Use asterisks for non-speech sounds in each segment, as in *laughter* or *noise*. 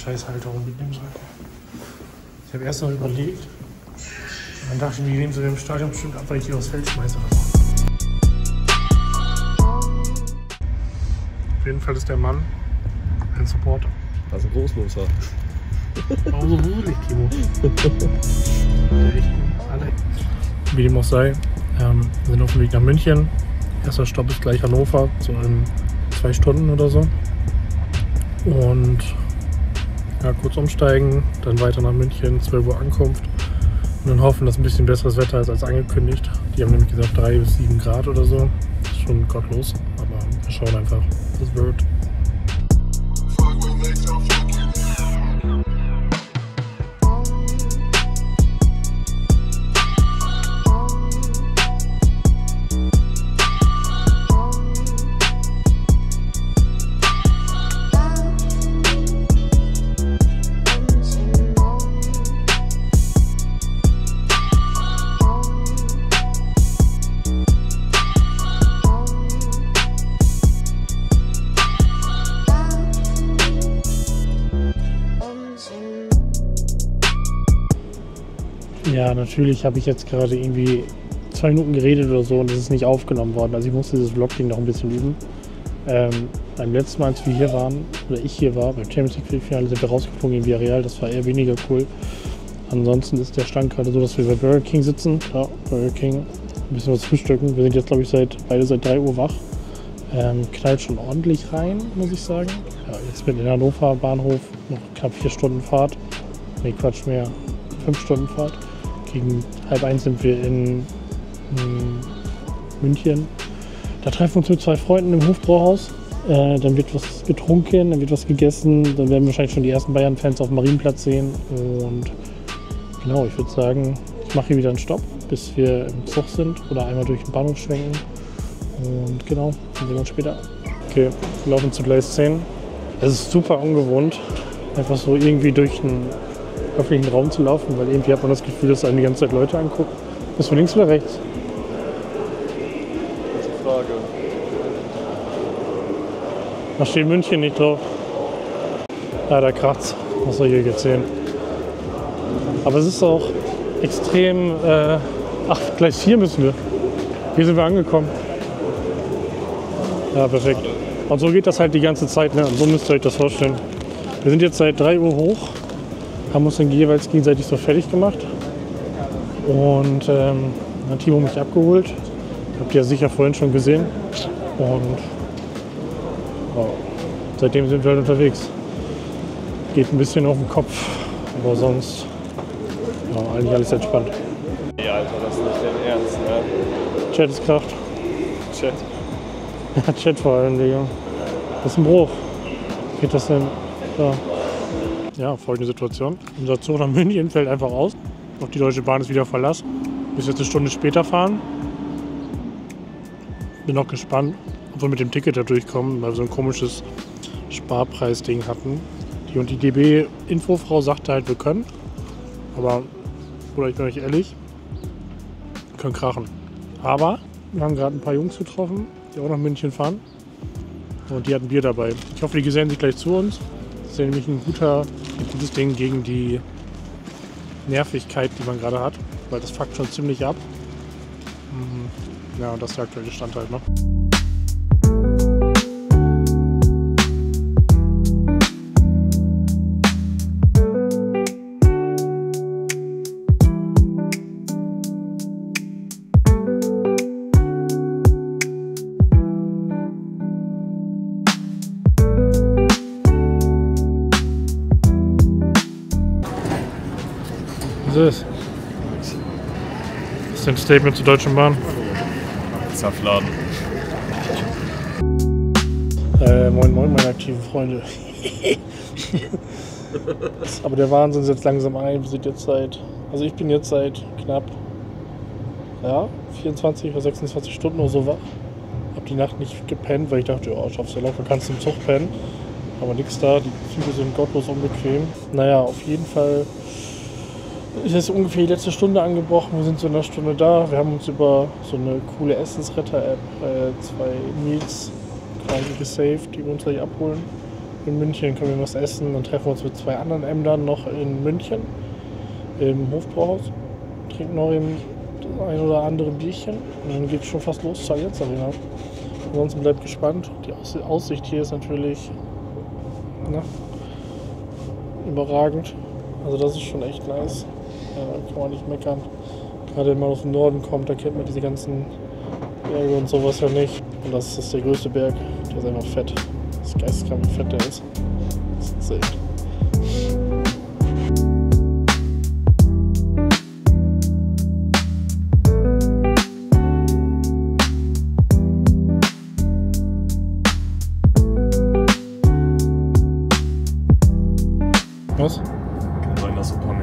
Scheißhalterung mitnehmen sollen. Ich habe erst noch überlegt. Dann dachte ich mir, die nehmen sie im Stadion bestimmt ab, weil ich die aufs Feld schmeiße oder so. Auf jeden Fall ist der Mann ein Supporter. Also Großmoser. Warum so wuselig, Timo? Wie dem auch sei, ähm, wir sind auf dem Weg nach München. Erster Stopp ist gleich Hannover, so in zwei Stunden oder so. Und ja, kurz umsteigen, dann weiter nach München, 12 Uhr Ankunft. Und dann hoffen, dass ein bisschen besseres Wetter ist als angekündigt. Die haben nämlich gesagt 3 bis 7 Grad oder so. Das ist schon gottlos, aber wir schauen einfach, was wird. Ja, natürlich habe ich jetzt gerade irgendwie zwei Minuten geredet oder so und es ist nicht aufgenommen worden. Also ich musste dieses Vlog-Ding noch ein bisschen üben. Ähm, beim letzten Mal, als wir hier waren, oder ich hier war, beim Champions League Viertelfinale sind wir rausgeflogen in Villarreal. Das war eher weniger cool. Ansonsten ist der Stand gerade so, dass wir bei Burger King sitzen. Ja, Burger King. Ein bisschen was frühstücken. Wir sind jetzt, glaube ich, seit, beide seit 3 Uhr wach. Ähm, knallt schon ordentlich rein, muss ich sagen. Ja, jetzt bin ich in Hannover Bahnhof. Noch knapp vier Stunden Fahrt. Nee, Quatsch, mehr. Fünf Stunden Fahrt. Gegen halb eins sind wir in, in München. Da treffen wir uns mit zwei Freunden im Hofbrauhaus. Äh, dann wird was getrunken, dann wird was gegessen. Dann werden wir wahrscheinlich schon die ersten Bayern-Fans auf dem Marienplatz sehen. Und genau, ich würde sagen, ich mache hier wieder einen Stopp, bis wir im Zug sind oder einmal durch den Bahnhof schwenken. Und genau, dann sehen wir uns später. Okay, wir laufen zu Gleis 10. Es ist super ungewohnt, einfach so irgendwie durch einen öffentlichen Raum zu laufen, weil irgendwie hat man das Gefühl, dass einem die ganze Zeit Leute angucken. Bist du links oder rechts? Gute Frage. Da steht München nicht drauf. Ja, da kracht's. Was soll ich hier jetzt sehen? Aber es ist auch extrem. Äh, ach, gleich hier müssen wir. Hier sind wir angekommen. Ja, perfekt. Und so geht das halt die ganze Zeit. Ne? Und so müsst ihr euch das vorstellen. Wir sind jetzt seit 3 Uhr hoch, haben uns dann jeweils gegenseitig so fertig gemacht. Und ähm, dann hat Timo mich abgeholt. Habt ihr ja sicher vorhin schon gesehen. Und wow. seitdem sind wir halt unterwegs. Geht ein bisschen auf den Kopf, aber sonst ja, eigentlich alles entspannt. Nee, Alter, das ist nicht dein Ernst, ne? Chat ist Kraft. Chat. Ja, *laughs* Chat vor allem, Digga. Das ist ein Bruch. Geht das denn? Ja. Ja, folgende Situation. Unser Zug nach München fällt einfach aus. Auch die Deutsche Bahn ist wieder Verlass. Bis jetzt eine Stunde später fahren. Bin noch gespannt, ob wir mit dem Ticket da durchkommen, weil wir so ein komisches Sparpreisding hatten. Die und die DB-Infofrau sagte halt, wir können. Aber, oder ich bin euch ehrlich, wir können krachen. Aber wir haben gerade ein paar Jungs getroffen, die auch nach München fahren. Und die hatten Bier dabei. Ich hoffe, die gesellen sich gleich zu uns. Das ist ja nämlich ein guter, ein gutes Ding gegen die Nervigkeit, die man gerade hat. Weil das fuckt schon ziemlich ab. Mhm. Ja, und das ist der aktuelle Stand halt, ne? Statement zur Deutschen Bahn. Zapfladen. Äh, moin moin meine aktiven Freunde. *laughs* Aber der Wahnsinn setzt langsam ein. Wir sind jetzt seit, also ich bin jetzt seit knapp ja, 24 oder 26 Stunden oder so wach. Hab die Nacht nicht gepennt, weil ich dachte, oh, schaffst du locker, kannst du im Zug pennen. Aber nix da, die Züge sind gottlos unbequem. Naja, auf jeden Fall ist jetzt ungefähr die letzte Stunde angebrochen. Wir sind so in einer Stunde da. Wir haben uns über so eine coole Essensretter-App äh, zwei Meals quasi gesaved, die wir uns gleich abholen. in München, können wir was essen. Dann treffen wir uns mit zwei anderen Ämtern noch in München im Hofbrauhaus. Trinken noch eben das ein oder andere Bierchen. Und dann geht es schon fast los zur Allianz Arena. Ansonsten bleibt gespannt. Die Aus Aussicht hier ist natürlich na, überragend. Also das ist schon echt nice. Kann man nicht meckern. Gerade wenn man aus dem Norden kommt, da kennt man diese ganzen Berge und sowas ja nicht. Und das ist der größte Berg. Der ist einfach fett. Das ist geisteskrank, wie fett der ist. Das ist insane. Was? Kann sein, dass Upamecano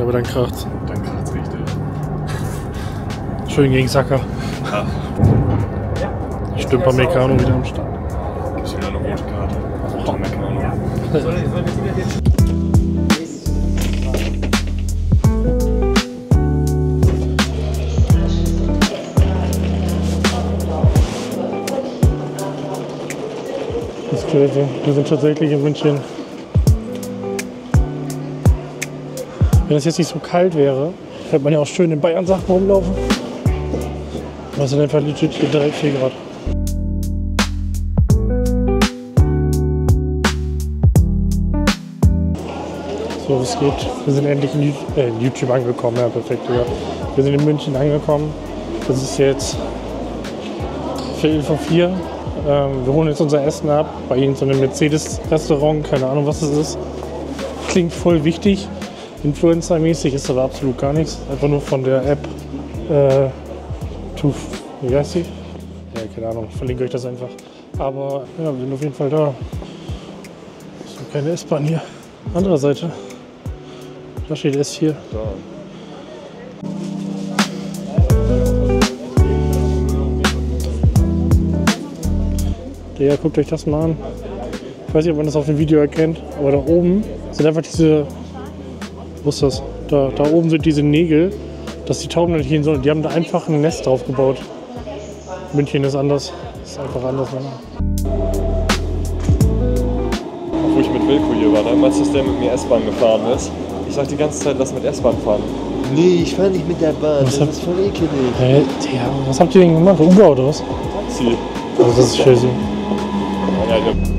aber dann kracht's. Dann kracht's richtig. Schön gegen Saka. Ja, Stümper Meccano wieder am Start. gibt's wieder eine rote Karte. Upamecano. Das ist crazy. Wir sind tatsächlich in München. Wenn es jetzt nicht so kalt wäre, hätte man ja auch schön in Bayern Sachen rumlaufen. Es sind einfach legit hier 3, 4 Grad. So, es geht. Wir sind endlich in, Ju- äh, YouTube angekommen. Ja, perfekt. Ja. Wir sind in München angekommen. Das ist jetzt Viertel vor vier. Ähm, wir holen jetzt unser Essen ab bei irgendeinem so einem Mercedes-Restaurant. Keine Ahnung, was es ist. Klingt voll wichtig. Influencer-mäßig ist aber absolut gar nichts. Einfach nur von der App. Äh, to, wie heißt sie? Ja, keine Ahnung. Ich verlinke euch das einfach. Aber ja, wir sind auf jeden Fall da. Ist noch keine S-Bahn hier. Andere Seite. Da steht S4. Da. Ja, guckt euch das mal an. Ich weiß nicht, ob man das auf dem Video erkennt, aber da oben sind einfach diese. Wo ist das? Da, da oben sind diese Nägel, dass die Tauben nicht hin sollen. Die haben da einfach ein Nest drauf gebaut. München ist anders. Ist einfach anders. Ne? Wo ich mit Wilko hier war, damals ist der mit mir S-Bahn gefahren ist. Ich sag die ganze Zeit, lass mit S-Bahn fahren. Nee, ich fahr nicht mit der Bahn. Was Das hab- ist voll ekelig. Hä, Digga, was habt ihr denn gemacht? Uber oder was? Taxi. Also das ist. Ja, ja, ja.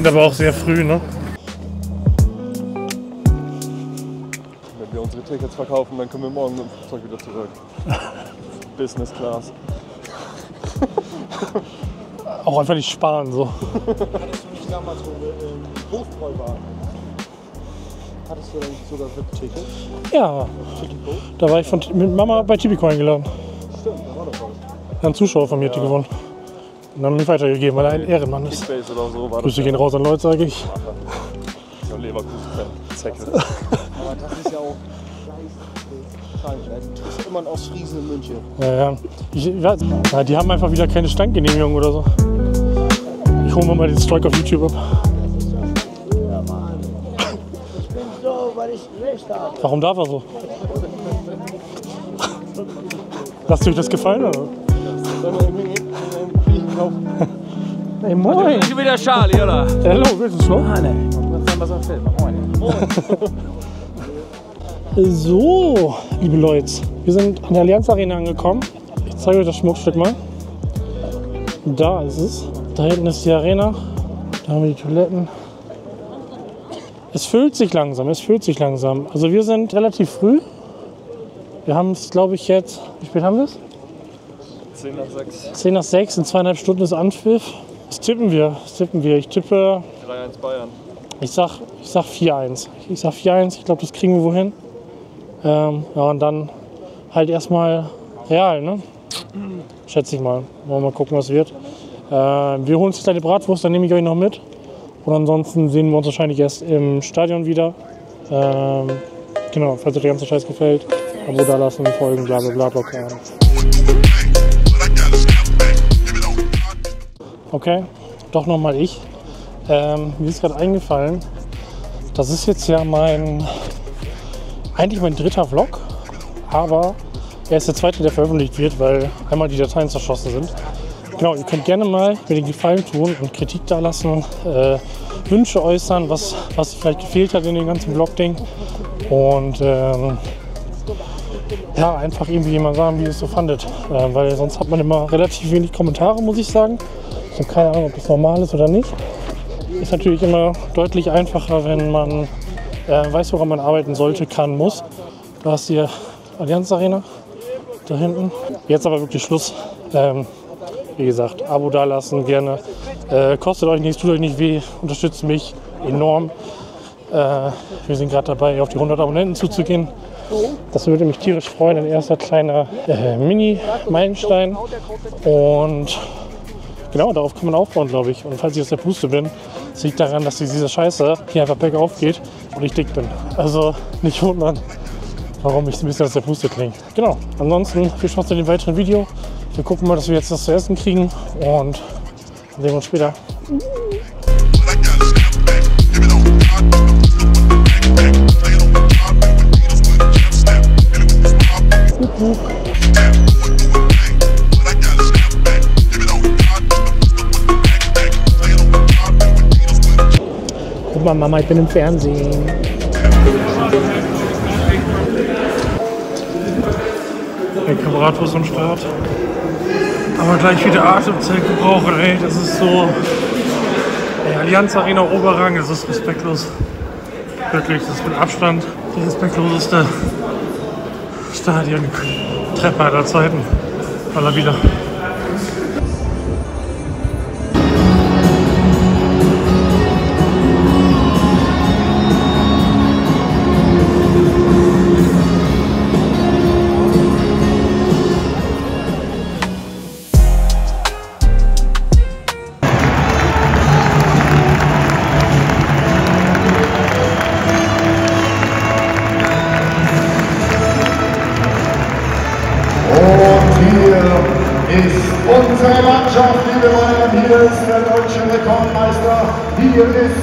Sind aber auch sehr früh, ne? Wenn wir unsere Tickets verkaufen, dann können wir morgen mit dem Flugzeug wieder zurück. *laughs* Business Class. *laughs* Auch einfach nicht sparen so. *laughs* Hattest du nicht damals, wo wir im Hofbräu waren? Hattest du dann sogar VIP-Ticket? Ja, da war ich von, mit Mama bei Tipico eingeladen. Stimmt, da war doch was. Ein Zuschauer von mir hat die gewonnen. Und haben mich weitergegeben, weil er ein Ehrenmann ist. So war Grüße das. gehen raus an Leute, sage ich. Ja, Leverkusen-Fan. Zecke. Aber das ist ja auch. Das ist immer ein Ostfriesen in München. Ja, ja. Ich, die haben einfach wieder keine Standgenehmigung oder so. Ich hole mir mal den Strike auf YouTube ab. So, weil ich recht habe. Warum darf er so? Lasst euch das gefallen, oder? Sollen wir irgendwie einen Bier kaufen? Ey, moin! Schon wieder Charlie, oder? Hallo, willst du schon? Ah, ne. Einen Film? Moin. So, liebe Leute, wir sind an der Allianz Arena angekommen. Ich zeige euch das Schmuckstück mal. Da ist es. Da hinten ist die Arena. Da haben wir die Toiletten. Es füllt sich langsam, es füllt sich langsam. Also wir sind relativ früh. Wir haben es, glaube ich, jetzt. Wie spät haben wir es? 10 nach 6. 10 nach 6, in zweieinhalb Stunden ist Anpfiff. Was tippen wir? Was tippen wir? Ich tippe, 3-1 Bayern. ich sag, ich sag 4-1. Ich sag 4-1, ich glaube, das kriegen wir wohin. Ähm, ja, und dann halt erstmal real, ne? Schätze ich mal. Wollen wir mal gucken, was wird. Äh, wir holen uns eine kleine Bratwurst, dann nehme ich euch noch mit. Und ansonsten sehen wir uns wahrscheinlich erst im Stadion wieder. Ähm, genau, falls euch der ganze Scheiß gefällt. Abo da lassen, folgen, bla bla bla, Glocke an. Okay, doch nochmal ich. Ähm, mir ist gerade eingefallen, das ist jetzt ja mein, eigentlich mein dritter Vlog, aber er ist der zweite, der veröffentlicht wird, weil einmal die Dateien zerschossen sind. Genau, ihr könnt gerne mal mir den Gefallen tun und Kritik da lassen, äh, Wünsche äußern, was, was vielleicht gefehlt hat in dem ganzen Vlog-Ding. Und ähm, ja, einfach irgendwie mal sagen, wie ihr es so fandet. Äh, weil sonst hat man immer relativ wenig Kommentare, muss ich sagen. Ich habe keine Ahnung, ob das normal ist oder nicht. Ist natürlich immer deutlich einfacher, wenn man äh, weiß, woran man arbeiten sollte, kann, muss. Da hast du hier Allianz Arena da hinten. Jetzt aber wirklich Schluss. Ähm, wie gesagt, Abo dalassen gerne. Äh, kostet euch nichts, tut euch nicht weh, unterstützt mich enorm. Äh, wir sind gerade dabei, auf die 100 Abonnenten zuzugehen. Das würde mich tierisch freuen. Ein erster kleiner äh, Mini-Meilenstein. Und genau, darauf kann man aufbauen, glaube ich. Und falls ich aus der Puste bin, liegt daran, dass diese Scheiße hier einfach bergauf geht und ich dick bin. Also nicht wundern, warum ich ein bisschen aus der Puste klinge. Genau, ansonsten viel Spaß in dem weiteren Video. Wir gucken mal, dass wir jetzt das zu essen kriegen und dann sehen wir uns später. Mal, Mama, ich bin im Fernsehen. Der Bratwurst am Start. Aber gleich wieder Atemzelt gebrauchen, ey. Das ist so. Ey, Allianz Arena Oberrang, das ist respektlos. Wirklich, das ist mit Abstand die respektloseste Stadion-Treppe aller Zeiten. Aller wieder. viernes.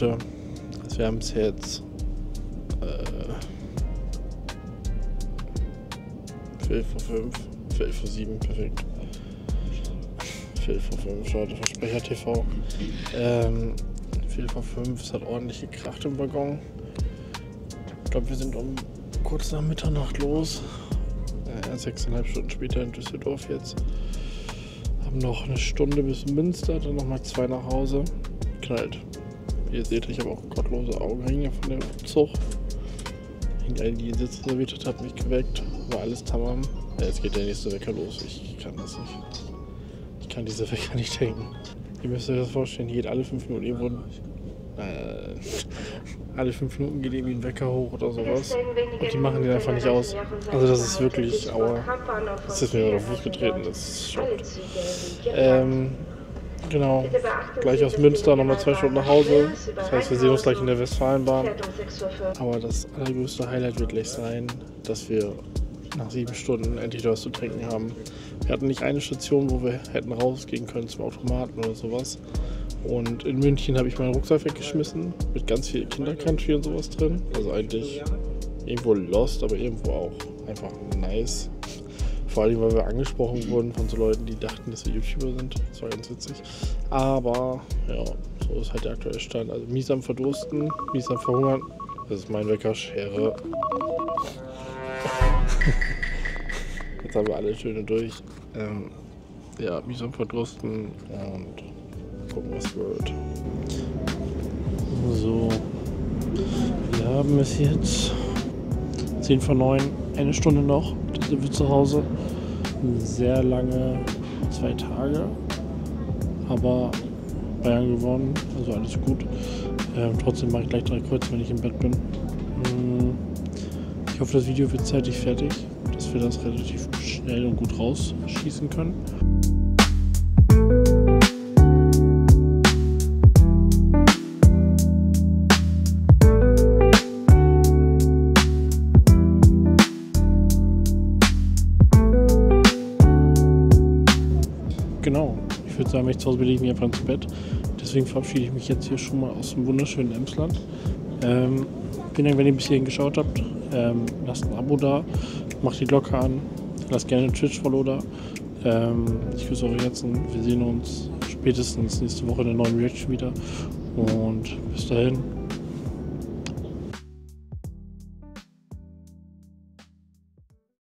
Leute. Also wir haben es jetzt äh, vor fünf, Viertel vor sieben, perfekt. Viertel vor fünf, Leute, Versprecher TV. Ähm, Viertel vor fünf, es hat ordentlich gekracht im Waggon. Ich glaube, wir sind um kurz nach Mitternacht los. Äh, sechseinhalb Stunden später in Düsseldorf jetzt. Haben noch eine Stunde bis Münster, dann nochmal zwei nach Hause. Knallt. Ihr seht, ich habe auch gottlose Augenringe von dem Zug. Irgendeine, die den Sitz serviert hat, mich geweckt. War alles tamam. Ja, jetzt geht der nächste Wecker los. Ich kann das nicht. Ich kann diese Wecker nicht denken. Ihr müsst euch das vorstellen, hier geht alle fünf Minuten irgendwo. Äh, *laughs* alle fünf Minuten geht irgendwie ein Wecker hoch oder sowas. Und die machen den einfach nicht aus. Also das ist wirklich, aua. Das ist mir über den Fuß getreten, das ist schockt. Ähm, genau. Gleich aus Münster nochmal zwei Stunden nach Hause. Das heißt, wir sehen uns gleich in der Westfalenbahn. Aber das allergrößte Highlight wird gleich sein, dass wir nach sieben Stunden endlich was zu trinken haben. Wir hatten nicht eine Station, wo wir hätten rausgehen können zum Automaten oder sowas. Und in München habe ich meinen Rucksack weggeschmissen mit ganz viel Kindercountry und sowas drin. Also eigentlich irgendwo lost, aber irgendwo auch einfach nice. Vor allem, weil wir angesprochen wurden von so Leuten, die dachten, dass wir YouTuber sind. Das war ganz witzig. Aber ja, so ist halt der aktuelle Stand. Also mies am Verdursten, mies am Verhungern. Das ist mein Wecker, Schere. *laughs* Jetzt haben wir alle Töne durch. Ähm, ja, mies am Verdursten und gucken, was wird. So, wir haben es jetzt 10 vor 9, eine Stunde noch, dann sind wir zu Hause. Sehr lange, zwei Tage, aber Bayern gewonnen, also alles gut. Ähm, trotzdem mache ich gleich drei Kreuz, wenn ich im Bett bin. Mm, Ich hoffe, das Video wird zeitig fertig, dass wir das relativ schnell und gut rausschießen können. Sagen, wenn ich zu Hause bin, ich mich einfach ins Bett. Deswegen verabschiede ich mich jetzt hier schon mal aus dem wunderschönen Emsland. Ähm, vielen Dank, wenn ihr bis hierhin geschaut habt. Ähm, lasst ein Abo da, macht die Glocke an, lasst gerne Twitch-Follow da. Ähm, ich küsse eure Herzen. Wir sehen uns spätestens nächste Woche in der neuen Reaction wieder. Und bis dahin,